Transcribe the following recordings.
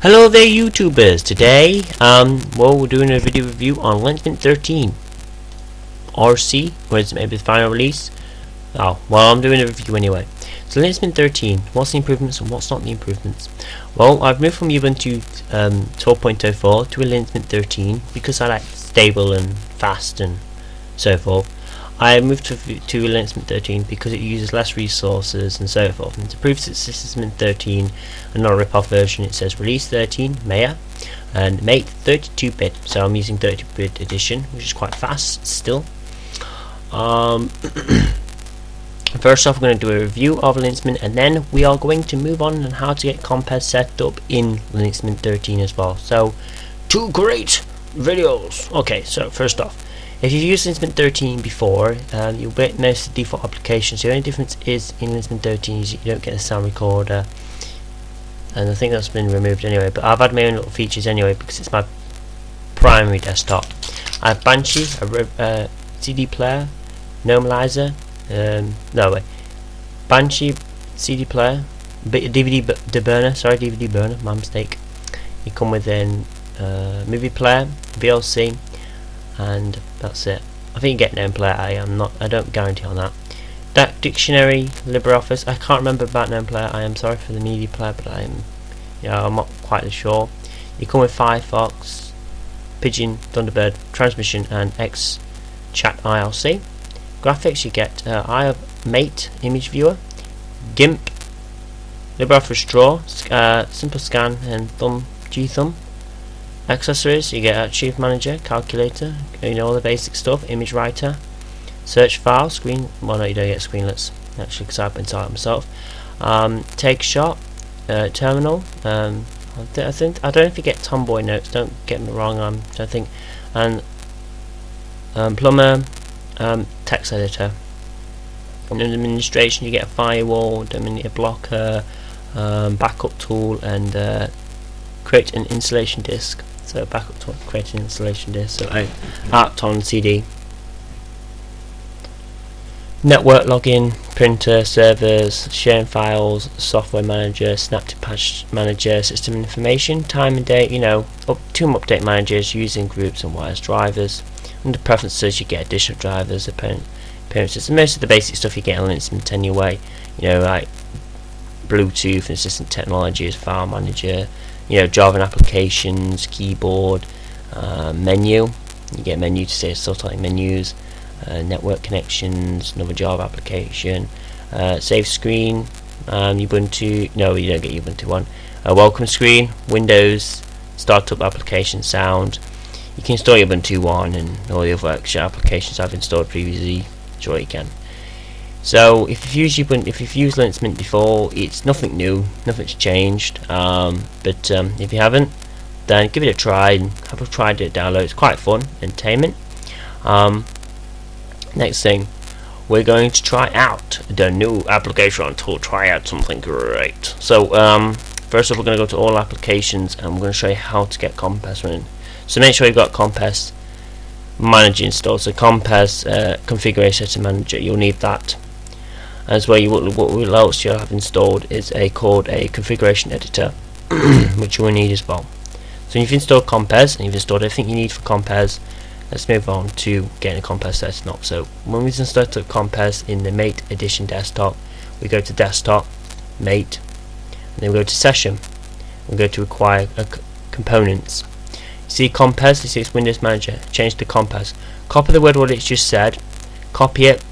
Hello there YouTubers, today um, well we're doing a video review on Linux Mint 13 RC, where's maybe the final release. Oh, well I'm doing a review anyway. So Linux Mint 13, what's the improvements and what's not the improvements? Well I've moved from Ubuntu um, 12.04 to a Lensmint 13 because I like stable and fast and so forth I moved to, to Linux Mint 13 because it uses less resources and so forth. And to prove that this is Mint 13 and not a rip-off version, it says Release 13, Maya, and Mate 32-bit. So I'm using 32-bit edition, which is quite fast still. Um, first off, we're going to do a review of Linux Mint, and then we are going to move on on how to get Compiz set up in Linux Mint 13 as well. So, two great videos. Okay, so first off. If you've used Mint 13 before, um, you'll get most of the default applications. The only difference is in Mint 13 is you don't get a sound recorder, and I think that's been removed anyway. But I've had my own little features anyway because it's my primary desktop. I have Banshee, a uh, CD player, Normalizer, um, no way, Banshee CD player, DVD burner, sorry DVD burner, my mistake. You come with a uh, movie player, VLC, and that's it. I think you get name player I am not I don't guarantee on that. That dictionary LibreOffice I can't remember about name player I am sorry for the media player but I'm yeah I'm not quite sure. You come with Firefox, Pidgin, Thunderbird, Transmission and X Chat IRC. Graphics you get uh, Mate image viewer, GIMP, LibreOffice Draw, uh, Simple Scan and Thumb G Thumb accessories you get Achieve Manager, Calculator, you know all the basic stuff, Image Writer, Search File, Screen, well no you don't get screenlets actually because I've been taught myself, um, Take Shot, uh, Terminal, um, I, th I, think I don't know if you get Tomboy notes, don't get me wrong, I'm trying think, and um, Plumber, um, Text Editor. In administration you get a firewall, a blocker, um, backup tool and uh, create an installation disk so backup to create an installation disk so uh, apt on CD network login printer servers sharing files software manager synaptic patch manager system information time and date you know up to update managers using groups and wires drivers. Under preferences you get additional drivers appearances and most of the basic stuff you get on Instant anyway you know like Bluetooth and assistant technologies file manager you know Java and applications, keyboard, uh, menu. You get menu to say of menus, uh, network connections, another Java application, uh, save screen, um, Ubuntu. No, you don't get Ubuntu one. A welcome screen, Windows, startup application, sound. You can install Ubuntu one and all the other extra applications I've installed previously. Sure, you can. So if you've used Ubuntu, if you've used Linux Mint before, it's nothing new, nothing's changed. Um, but um, if you haven't, then give it a try and have a try to download. It's quite fun, entertainment. Um, next thing, we're going to try out the new application to try out something great. So um, first off, we're going to go to all applications and we're going to show you how to get Compiz running. So make sure you've got Compiz manager installed. So Compiz uh, configuration manager, you'll need that as well you what else you have installed is a called a configuration editor which you will need as well. So you've installed Compiz and you've installed everything you need for Compiz let's move on to getting a Compiz set up so when we install Compiz in the Mate edition desktop we go to desktop Mate and then we go to session. We go to require uh, components. You see Compiz this is Windows Manager change to Compiz copy the word what it's just said copy it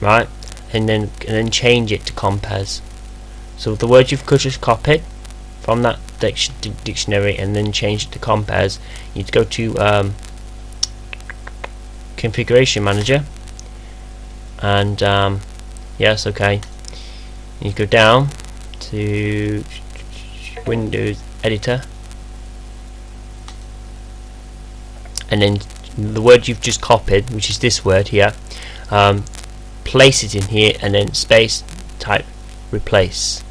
right and then and then change it to Compiz. So the word you've just copied from that dictionary and then change it to Compiz, you need to go to um, Configuration Manager and um, yes, okay. You go down to Windows Editor and then the word you've just copied, which is this word here, um, place it in here and then space type replace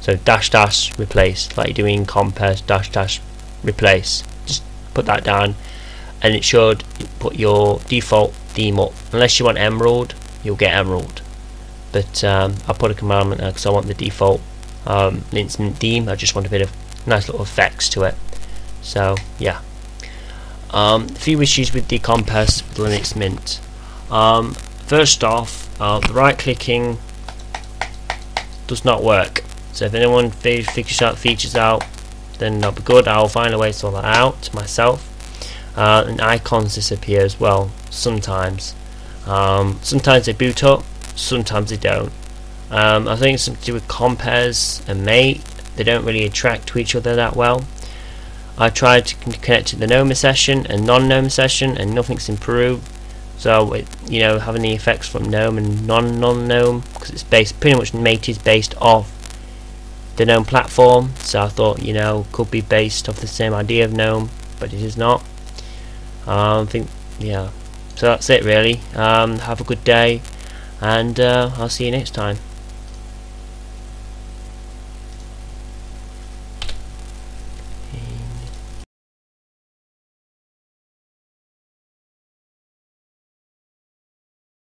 so dash dash replace like you're doing compiz dash dash replace just put that down and it should put your default theme up unless you want emerald you'll get emerald but um, I'll put a commandment because I want the default um, instant theme I just want a bit of nice little effects to it. So yeah. Um, a few issues with the Compiz with Linux Mint. Um, first off, uh, the right clicking does not work. So if anyone figures out features out, then that'll be good. I'll find a way to sort that out myself. Uh, and icons disappear as well sometimes. Um, sometimes they boot up, sometimes they don't. Um, I think it's something to do with compares and Mate. They don't really attract to each other that well. I tried to connect to the GNOME session and non-GNOME session, and nothing's improved. So, it, you know, having the effects from GNOME and non-non-GNOME, because it's based pretty much Mate is based off the GNOME platform. So I thought, you know, could be based off the same idea of GNOME, but it is not. Um, I think, yeah. So that's it really. Um, have a good day, and uh, I'll see you next time.